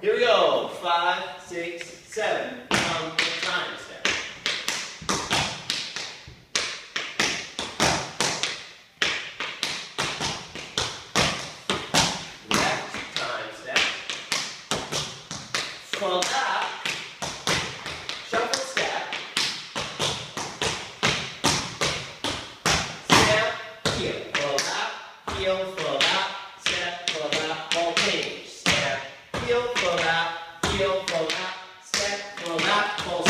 Here we go. Five, six, seven. Come time step. Left time step. From that, shuffle step. Step, heel, from that, heel, from that, step, from that, ball change. Step, heel, from that, heel, from that, step, from that, ball stop.